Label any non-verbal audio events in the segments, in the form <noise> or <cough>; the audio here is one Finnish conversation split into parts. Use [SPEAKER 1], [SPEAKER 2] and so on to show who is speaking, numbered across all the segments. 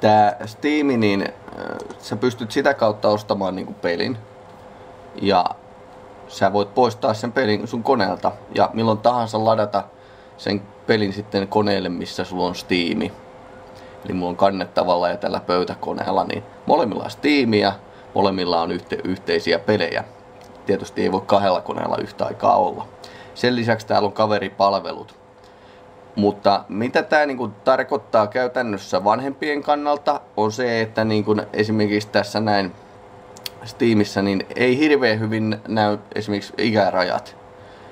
[SPEAKER 1] Tää Steam, niin äh, sä pystyt sitä kautta ostamaan niinku pelin. Ja sä voit poistaa sen pelin sun koneelta ja milloin tahansa ladata sen pelin sitten koneelle, missä sulla on Steam. Eli mulla on kannettavalla ja tällä pöytäkoneella, niin molemmilla on Steamia, molemmilla on yhte- yhteisiä pelejä. Tietysti ei voi kahdella koneella yhtä aikaa olla. Sen lisäksi täällä on kaveripalvelut. Mutta mitä tämä niinku tarkoittaa käytännössä vanhempien kannalta on se, että niinku esimerkiksi tässä näin Steamissa niin ei hirveän hyvin näy esimerkiksi ikärajat.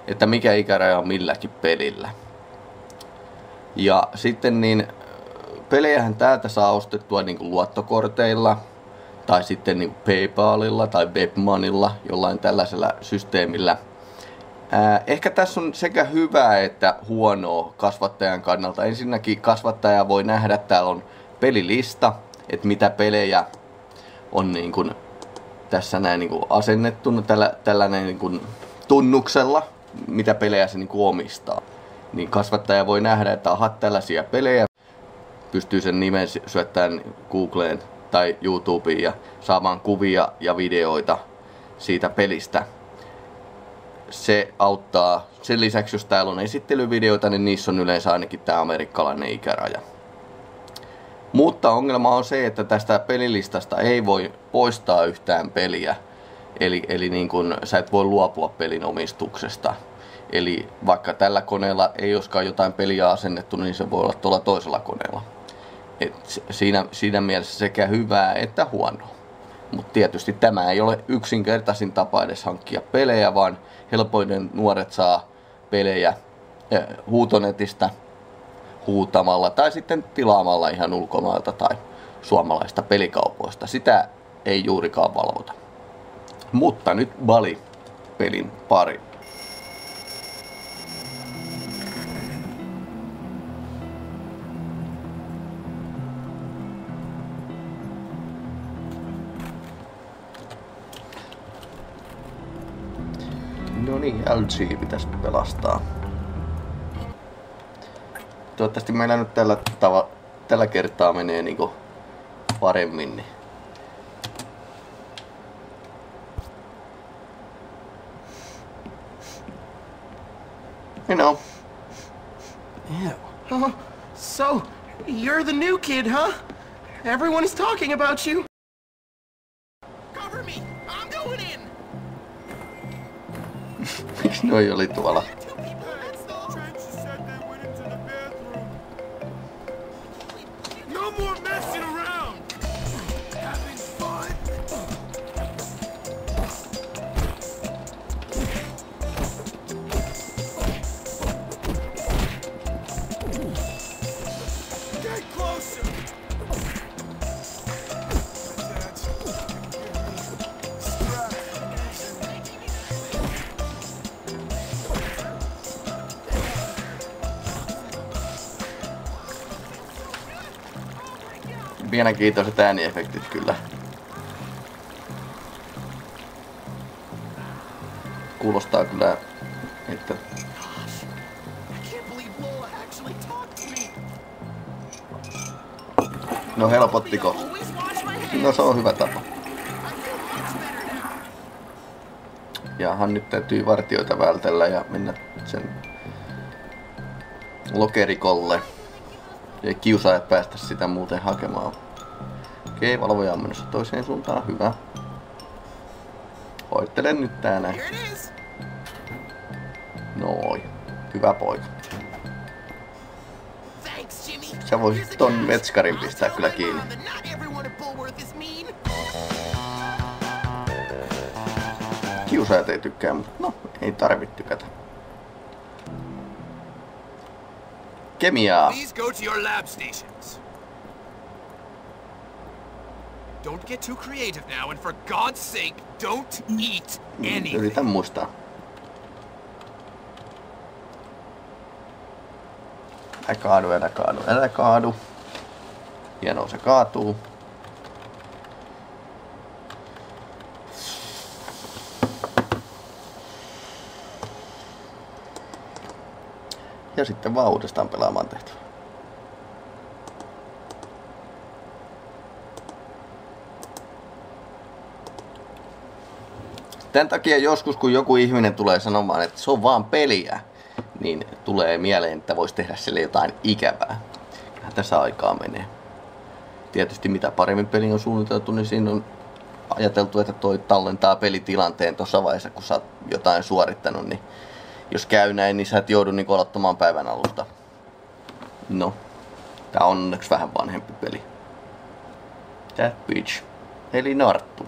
[SPEAKER 1] Että mikä ikäraja on milläkin pelillä. Ja sitten niin pelejähän täältä saa ostettua niinku luottokorteilla tai sitten niinku PayPalilla tai Webmonilla, jollain tällaisella systeemillä. Ehkä tässä on sekä hyvää että huonoa kasvattajan kannalta. Ensinnäkin kasvattaja voi nähdä, että täällä on pelilista, että mitä pelejä on niin kuin tässä näin niin kuin asennettu no tällä, tällainen niin kuin tunnuksella, mitä pelejä se niin kuin omistaa. Niin kasvattaja voi nähdä, että aha, tällaisia pelejä, pystyy sen nimen syöttämään Googleen tai YouTubeen ja saamaan kuvia ja videoita siitä pelistä. Se auttaa. Sen lisäksi, jos täällä on esittelyvideoita, niin niissä on yleensä ainakin tämä amerikkalainen ikäraja. Mutta ongelma on se, että tästä pelilistasta ei voi poistaa yhtään peliä. Eli, eli niin kun, sä et voi luopua pelin omistuksesta. Eli vaikka tällä koneella ei olisikaan jotain peliä asennettu, niin se voi olla tuolla toisella koneella. Et siinä, siinä mielessä sekä hyvää että huonoa. Mutta tietysti tämä ei ole yksinkertaisin tapa edes hankkia pelejä, vaan helpoinen nuoret saa pelejä eh, huutonetistä huutamalla tai sitten tilaamalla ihan ulkomailta tai suomalaista pelikaupoista. Sitä ei juurikaan valvota. Mutta nyt Bali pelin pari. LG pitäisi pelastaa. Toivottavasti meillä nyt tällä, tava, tällä kertaa menee niinku paremmin. Niin. You know.
[SPEAKER 2] Ew. Oh, so, you're the new kid, huh? Everyone is talking about you.
[SPEAKER 1] Noi oli tuolla? Mielenkiintoiset ääniefektit kyllä. Kuulostaa kyllä, että no helpottiko. No se on hyvä tapa. Jahan nyt täytyy vartioita vältellä ja mennä sen lokerikolle. Ei kiusaa päästä sitä muuten hakemaan. Okei, valvoja on menossa toiseen suuntaan. Hyvä. Hoittelen nyt tää näin. Noin. Hyvä poika. Sä voisit ton metskarin pistää kyllä kiinni. Kiusaajat ei tykkää, mutta no, ei tarvitse tykätä. Kemiaa.
[SPEAKER 3] Please go to your lab stations. Don't get too creative now, and for God's sake, don't eat anything.
[SPEAKER 1] Yritän muistaa. Älä kaadu, älä kaadu, älä kaadu. Hienoa se kaatuu. Ja sitten vaan uudestaan pelaamaan tehtävä. Tämän takia joskus, kun joku ihminen tulee sanomaan, että se on vaan peliä, niin tulee mieleen, että voisi tehdä sille jotain ikävää. Kyllähän tässä aikaa menee. Tietysti mitä paremmin peli on suunniteltu, niin siinä on ajateltu, että toi tallentaa pelitilanteen tuossa vaiheessa, kun sä oot jotain suorittanut, niin jos käy näin, niin sä et joudu niin aloittamaan päivän alusta. No, tää on onneksi vähän vanhempi peli. That bitch. Eli Narttu.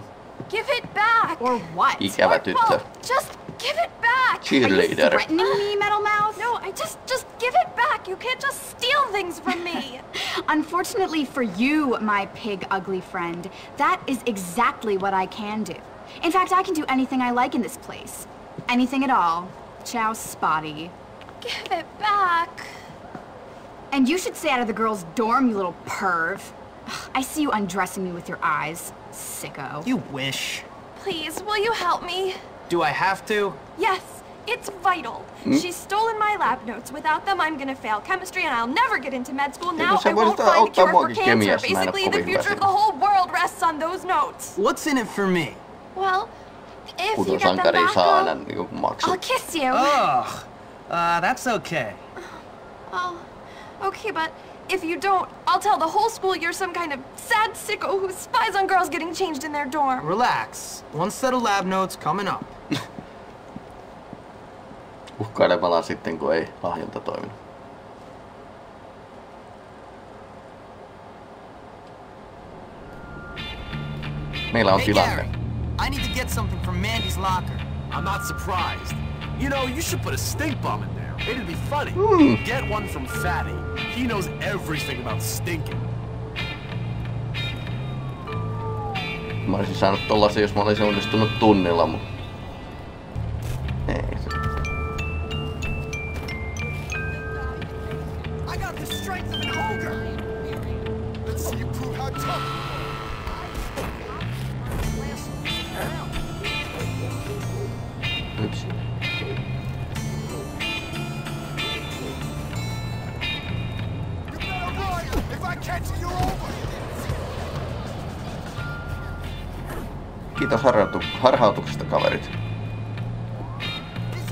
[SPEAKER 4] Give it back!
[SPEAKER 5] Or what?
[SPEAKER 1] Ikävä
[SPEAKER 4] Well,
[SPEAKER 1] tyttö.
[SPEAKER 4] just give it back!
[SPEAKER 1] Cheerleader.
[SPEAKER 5] Threatening me, <gasps> Metal Mouth?
[SPEAKER 4] No, I just, just give it back. You can't just steal things from me. <laughs>
[SPEAKER 5] Unfortunately for you, my pig ugly friend, that is exactly what I can do. In fact, I can do anything I like in this place. Anything at all. Ciao, Spotty.
[SPEAKER 4] give it back.
[SPEAKER 5] And you should stay out of the girls' dorm, you little perv. I see you undressing me with your eyes, sicko.
[SPEAKER 2] You wish.
[SPEAKER 4] Please, will you help me?
[SPEAKER 2] Do I have to?
[SPEAKER 4] Yes, it's vital. She's stolen my lab notes. Without them, I'm gonna fail chemistry and I'll never get into med school. Now I won't find a cure for cancer.
[SPEAKER 1] kemiassa, mä en oo
[SPEAKER 4] Basically, the future of the whole world rests on those notes.
[SPEAKER 2] What's in it for me?
[SPEAKER 4] Well, if you get them
[SPEAKER 1] sankari
[SPEAKER 4] back, I'll. I'll kiss you.
[SPEAKER 2] Ugh. Uh, that's okay.
[SPEAKER 4] Oh, okay, but if you don't, I'll tell the whole school you're some kind of sad sicko who spies on girls getting changed in their dorm.
[SPEAKER 2] Relax. One set of lab notes coming up. <laughs>
[SPEAKER 1] Uhkailemalla sitten, kun ei lahjonta toiminut. Meillä on
[SPEAKER 2] Hey,
[SPEAKER 1] tilanne.
[SPEAKER 2] Gary. I need to get something from Mandy's locker.
[SPEAKER 6] I'm not surprised. You know, you should put a stink bomb in there. It'd be funny. Hmm. Get one from Fatty. He knows everything about stinking.
[SPEAKER 1] Mä olisin saanut tollasen, jos mä olisin onnistunut tunnilla, mutta...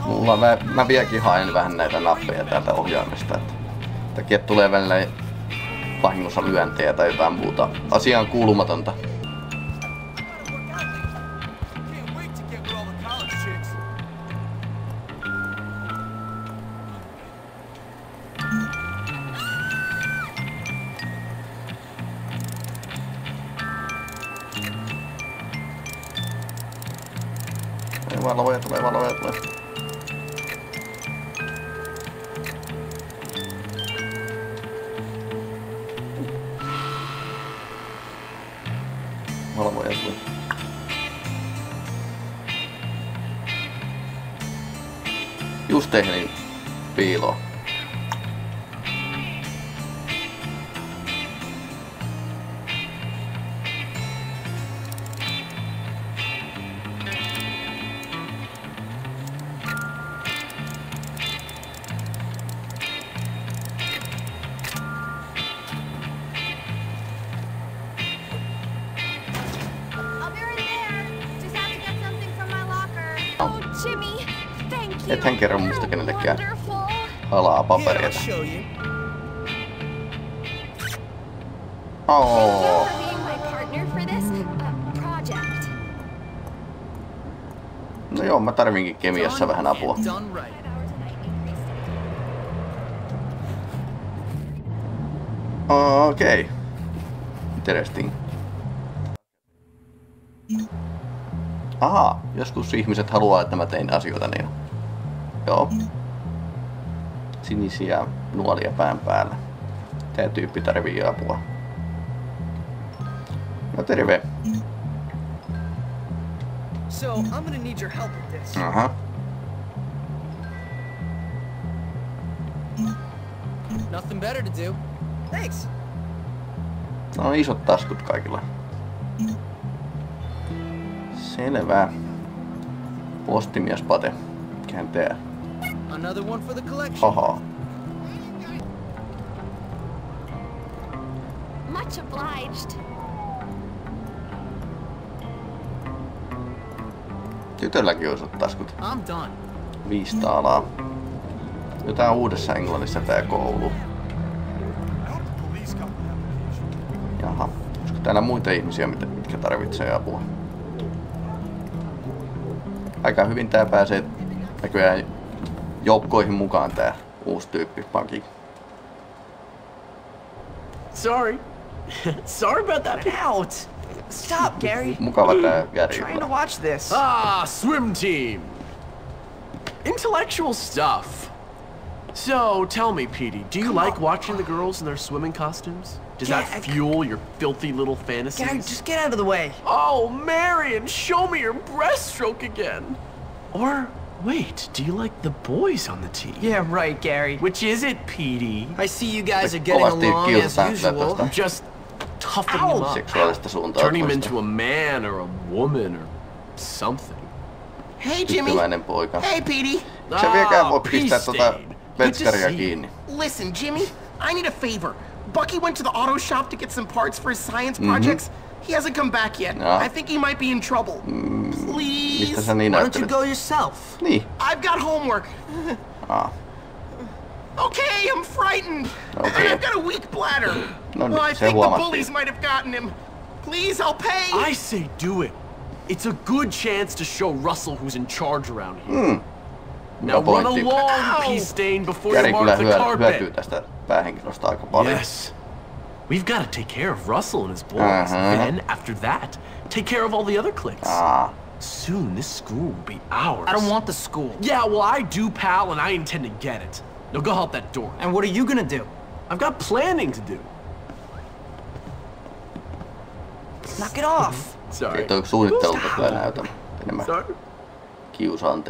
[SPEAKER 1] Mulla mä, mä vieläkin haen vähän näitä nappeja täältä ohjaimesta. Että takia tulee välillä vahingossa lyöntejä tai jotain muuta asiaan kuulumatonta. Just ehdin piiloon.
[SPEAKER 4] Uh, project.
[SPEAKER 1] No joo, mä tarvinkin kemiassa vähän apua. Okei. Okay. Interesting. Aha, joskus ihmiset haluaa, että mä tein asioita niin. Joo. Sinisiä nuolia pään päällä. Tää tyyppi tarvii apua. No terve.
[SPEAKER 2] So, I'm gonna need your help with this.
[SPEAKER 1] Aha.
[SPEAKER 2] Nothing better to do. Thanks.
[SPEAKER 1] No isot taskut kaikilla. Selvä. Postimies Pate. Mikähän tää?
[SPEAKER 2] Another one for the collection.
[SPEAKER 1] Haha.
[SPEAKER 7] Much obliged.
[SPEAKER 1] Tytölläkin olisi ollut taskut.
[SPEAKER 2] I'm done.
[SPEAKER 1] Viisi taalaa. Jotain uudessa Englannissa tää koulu. Jaha. Olisiko täällä muita ihmisiä, mitkä tarvitsee apua? Aika hyvin tää pääsee näköjään joukkoihin mukaan tää uusi tyyppi Paki.
[SPEAKER 8] Sorry. <laughs> Sorry about that.
[SPEAKER 2] Out! Stop, Gary.
[SPEAKER 1] Mukava tää Gary.
[SPEAKER 2] Trying to watch this.
[SPEAKER 8] Ah, swim team. Intellectual stuff. So, tell me, Petey, do you like watching the girls in their swimming costumes? Does that fuel your filthy little fantasies?
[SPEAKER 2] Gary, just get out of the way.
[SPEAKER 8] Oh, Marion, show me your breaststroke again. Or, wait, do you like the boys on the team?
[SPEAKER 2] Yeah, right, Gary.
[SPEAKER 8] Which is it, Petey?
[SPEAKER 2] I see you guys are getting along as
[SPEAKER 1] kiusataan kyllä
[SPEAKER 2] usual.
[SPEAKER 1] tosta
[SPEAKER 8] Just toughen him up.
[SPEAKER 1] seksuaalista
[SPEAKER 8] Turning him
[SPEAKER 1] suuntautumista.
[SPEAKER 8] into a man or a woman or something.
[SPEAKER 2] Hey, Jimmy.
[SPEAKER 1] Poika.
[SPEAKER 2] Hey, Petey.
[SPEAKER 1] Se vieläkään
[SPEAKER 8] Ah,
[SPEAKER 1] voi pistää tota
[SPEAKER 8] Good to
[SPEAKER 1] vetskaria
[SPEAKER 8] see you.
[SPEAKER 1] kiinni.
[SPEAKER 2] Listen, Jimmy, I need a favor. Bucky went to the auto shop to get some parts for his science projects. He hasn't come back yet.
[SPEAKER 1] Ja.
[SPEAKER 2] I think he might be in trouble.
[SPEAKER 1] Mistä
[SPEAKER 2] Please.
[SPEAKER 1] sä niin
[SPEAKER 2] Why don't you go yourself?
[SPEAKER 1] Niin.
[SPEAKER 2] I've got homework.
[SPEAKER 1] Ah.
[SPEAKER 2] Okay, I'm frightened.
[SPEAKER 1] Okay.
[SPEAKER 2] I've got a weak bladder.
[SPEAKER 1] No
[SPEAKER 2] well, I
[SPEAKER 1] niin, se
[SPEAKER 2] think the bullies might have gotten him. Please, I'll pay.
[SPEAKER 8] I say do it. It's a good chance to show Russell who's in charge around here. Now
[SPEAKER 1] Hyvä
[SPEAKER 8] run along,
[SPEAKER 2] Ow.
[SPEAKER 8] Peastain, before you
[SPEAKER 1] kyllä
[SPEAKER 8] mark the
[SPEAKER 1] hyö- hyötyy
[SPEAKER 8] carpet.
[SPEAKER 1] tästä päähenkilöstä aika paljon.
[SPEAKER 8] Yes. We've got to take care of Russell and his boys.
[SPEAKER 1] Uh-huh.
[SPEAKER 8] Then, after that, take care of all the other cliques.
[SPEAKER 1] Ah.
[SPEAKER 8] Soon, this school will be ours.
[SPEAKER 2] I don't want the school.
[SPEAKER 8] Yeah, well, I do, pal, and I intend to get it. Now go help that door.
[SPEAKER 2] And what are you gonna do?
[SPEAKER 8] I've got planning to do.
[SPEAKER 2] Knock it off. <laughs>
[SPEAKER 8] Sorry.
[SPEAKER 1] Tuo suunnittelulta kyllä näytä enemmän
[SPEAKER 8] Sorry.
[SPEAKER 1] kiusaan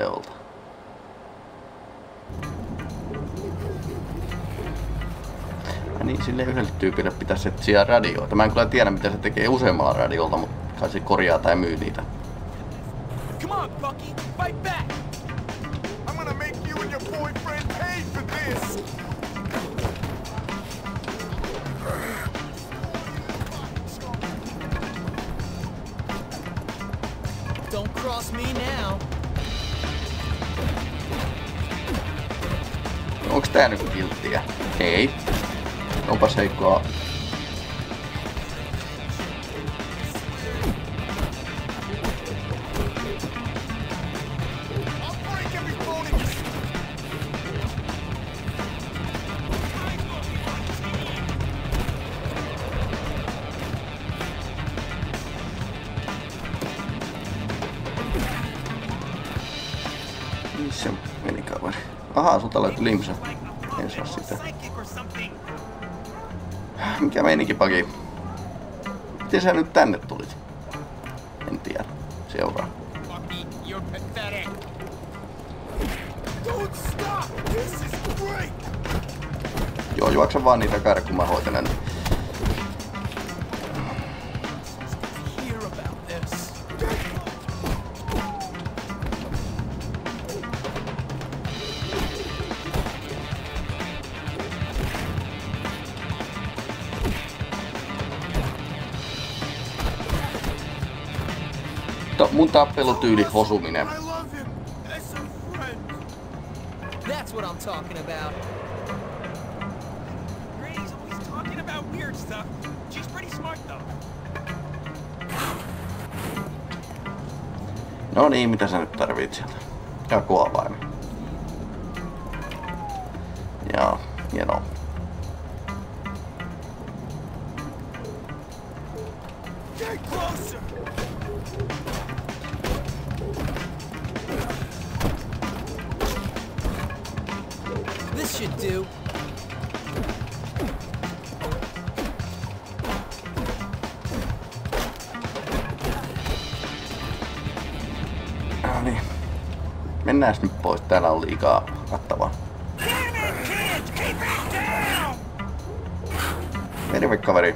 [SPEAKER 1] niin, sille yhdelle tyypille pitäisi etsiä radioita. Mä en kyllä tiedä, mitä se tekee useammalla radiolta, mutta kai se korjaa tai myy niitä.
[SPEAKER 3] Come on, Bucky, fight back!
[SPEAKER 6] I'm gonna make you and your boyfriend pay for this.
[SPEAKER 2] Don't cross me now.
[SPEAKER 1] Onks tää niinku kilttiä? Ei. Onpas heikkoa. Missä meni kaveri? Ahaa, sulta löytyi limsa. Mikä meininki, Paki? Miten sä nyt tänne tulit? En tiedä. Seuraa.
[SPEAKER 3] Bucky, you're pathetic.
[SPEAKER 6] Don't stop! This is great!
[SPEAKER 1] Joo, juokse vaan niitä karkuun, mä mun tappelutyyli hosuminen.
[SPEAKER 6] I love him as a friend.
[SPEAKER 2] That's what I'm talking about.
[SPEAKER 3] Granny's always talking about weird stuff. She's pretty smart, though.
[SPEAKER 1] No niin, mitä sä nyt tarvit sieltä? Jakoavaimen. Joo, hienoa. Mennään nyt pois, täällä on liikaa kattavaa. Terve kaveri.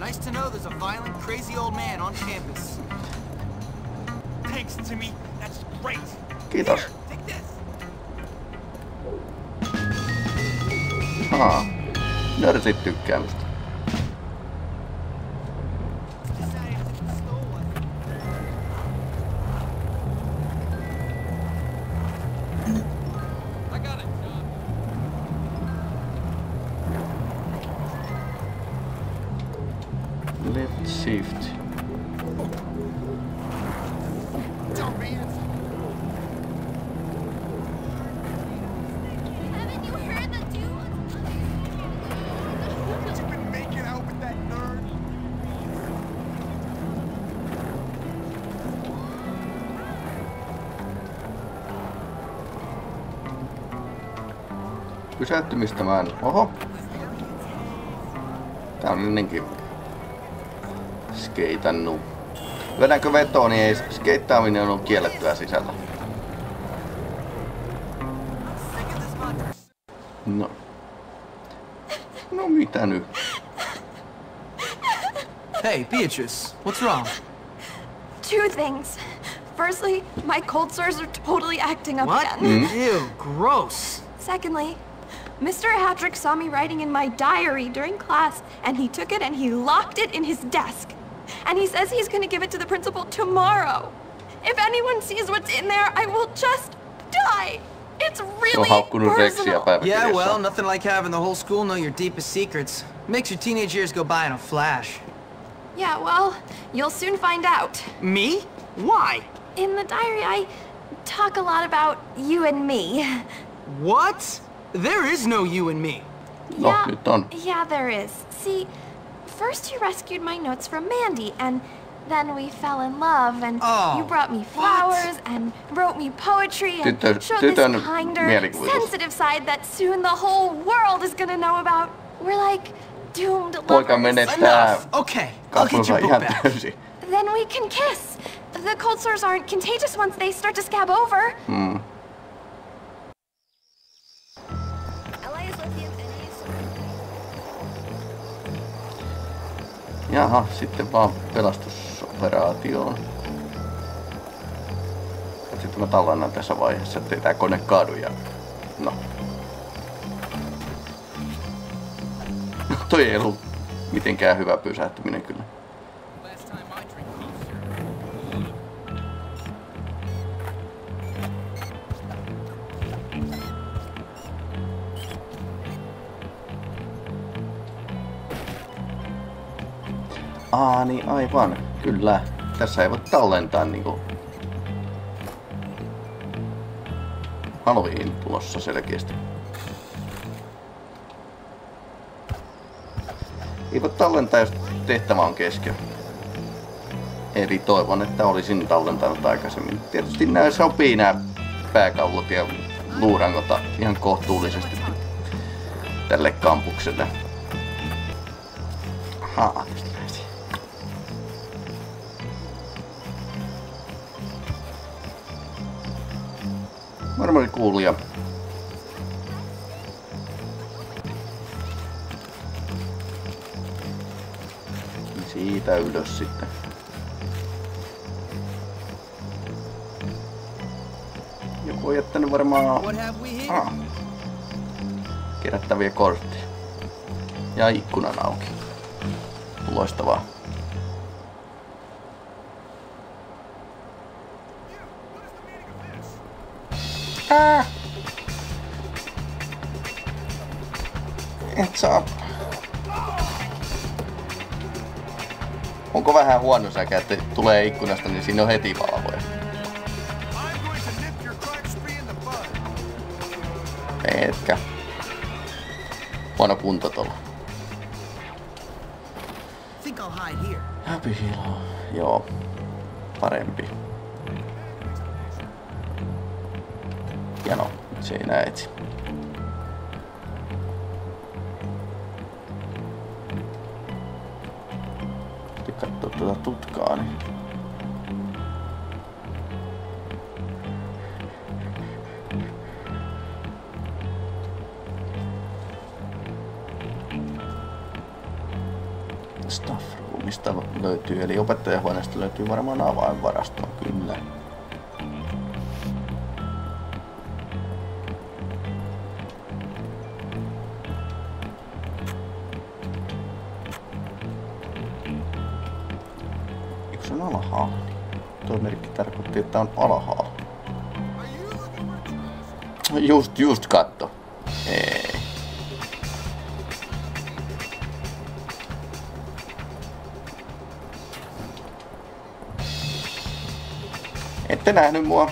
[SPEAKER 2] Nice to know there's a violent, crazy old man on campus.
[SPEAKER 3] Thanks, Timmy. That's great.
[SPEAKER 1] Kiitos.
[SPEAKER 3] Here, take this.
[SPEAKER 1] Haa. Nörtit tykkäämistä. Pysäyttymistä mä en... Oho. Tää on ennenkin skeitannut. Vedänkö vetoa, niin ei skeittaaminen on kiellettyä sisällä. No. No mitä nyt?
[SPEAKER 9] Hey, Beatrice, what's wrong?
[SPEAKER 4] Two things. Firstly, my cold sores are totally acting up
[SPEAKER 9] What?
[SPEAKER 4] again.
[SPEAKER 9] Ew, gross.
[SPEAKER 4] Secondly, Mr. Hatrick saw me writing in my diary during class, and he took it and he locked it in his desk. And he says he's gonna give it to the principal tomorrow. If anyone sees what's in there, I will just die. It's
[SPEAKER 1] Se
[SPEAKER 4] really
[SPEAKER 1] haukkunut
[SPEAKER 4] personal.
[SPEAKER 1] päiväkirjassa.
[SPEAKER 9] Yeah, well, nothing like having the whole school know your deepest secrets. Makes your teenage years go by in a flash.
[SPEAKER 4] Yeah, well, you'll soon find out.
[SPEAKER 9] Me? Why?
[SPEAKER 4] In the diary, I talk a lot about you and me.
[SPEAKER 9] What? There is no you and me.
[SPEAKER 1] No,
[SPEAKER 4] yeah,
[SPEAKER 1] nyt.
[SPEAKER 4] Yeah, there is. See, first you rescued my notes from Mandy, and then we fell in love, and
[SPEAKER 9] Oh,
[SPEAKER 4] you brought me
[SPEAKER 9] what?
[SPEAKER 4] flowers and wrote me poetry and
[SPEAKER 1] Tyttö-
[SPEAKER 4] showed
[SPEAKER 1] tytön
[SPEAKER 4] this kinder, sensitive side that soon the whole world is gonna know about. We're like doomed
[SPEAKER 1] Poika
[SPEAKER 4] lovers.
[SPEAKER 1] menettää
[SPEAKER 9] Enough. Okay, I'll get your book back. <laughs>
[SPEAKER 1] täysin.
[SPEAKER 4] Then we can kiss. The cold sores aren't contagious once they start to scab over.
[SPEAKER 1] Mm. Jaha, sitten vaan pelastusoperaatioon. Ja Sitten mä tallennan tässä vaiheessa, ettei tää kone kaadu ja... No. No toi ei ollut mitenkään hyvä pysähtyminen kyllä. Aa, niin aivan. Kyllä. Tässä ei voi tallentaa niinku... Halloween tulossa selkeästi. Ei voi tallentaa, jos tehtävä on kesken. Eli toivon, että olisin tallentanut aikaisemmin. Tietysti nämä sopii nämä pääkallot ja luurangota ihan kohtuullisesti tälle kampukselle. Ahaa, Varmaan kuuluja. Siitä ylös sitten. Joku on jättänyt varmaan ah, kerättäviä kortteja. Ja ikkunan auki. Loistavaa. Ah. Et saa. Onko vähän huono säkä, että tulee ikkunasta, niin siinä on heti valvoja. Etkä. Huono kunto tuolla. Happy Hilo. Joo. Parempi. Näe etsi. Sitten katsoo tuota tutkaa, niin... Staff roomista löytyy, eli opettajahuoneesta löytyy varmaan avainvarastoon, kyllä. Tarkoitti, että on alhaalla. Just, just katto. Ei. Ette nähnyt mua.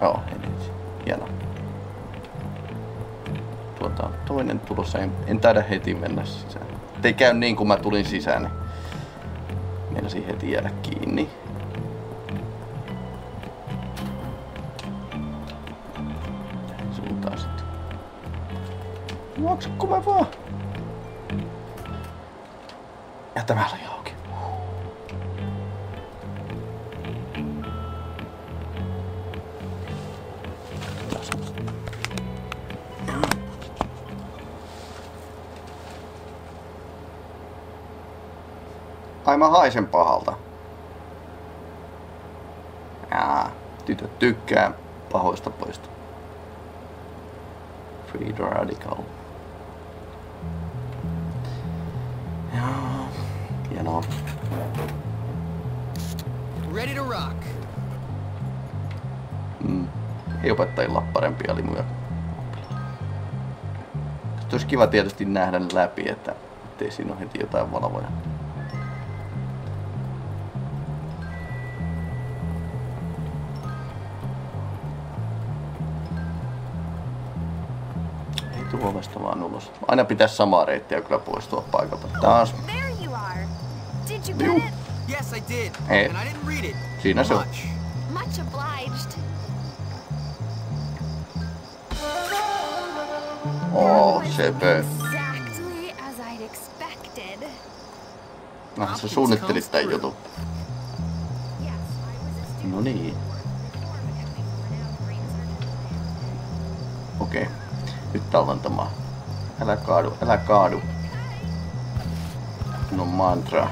[SPEAKER 1] Joo, edes. Hieno. Tuota, toinen tulossa. En, en taida heti mennä sisään. Ei käy niin kuin mä tulin sisään. Meinasin heti jäädä kiinni. Suuntaan sitten. Juoksekko mä vaan? Ja tämä oli Ai mä haisen pahalta. Jaa, tytöt tykkää pahoista poista. Free the radical. Joo, hienoa.
[SPEAKER 9] Ready to rock.
[SPEAKER 1] Mm. Ei opettajilla ole parempia limuja. Sitten olisi kiva tietysti nähdä läpi, että ettei siinä ole heti jotain valvoja. Ei tuu ovesta vaan ulos. Aina pitäisi samaa reittiä kyllä poistua paikalta. Taas.
[SPEAKER 7] There you are. Did you
[SPEAKER 1] Ew.
[SPEAKER 7] get it?
[SPEAKER 9] Yes, I did.
[SPEAKER 1] Hey.
[SPEAKER 9] And I didn't read it.
[SPEAKER 1] Siinä se on.
[SPEAKER 9] Much.
[SPEAKER 7] Obliged. Was
[SPEAKER 1] sepö.
[SPEAKER 7] Exactly as I'd expected.
[SPEAKER 1] No, sä suunnittelit tän jutun. No niin.
[SPEAKER 7] before, but
[SPEAKER 1] Nyt tallentamaan. Älä kaadu, älä kaadu. No mantra.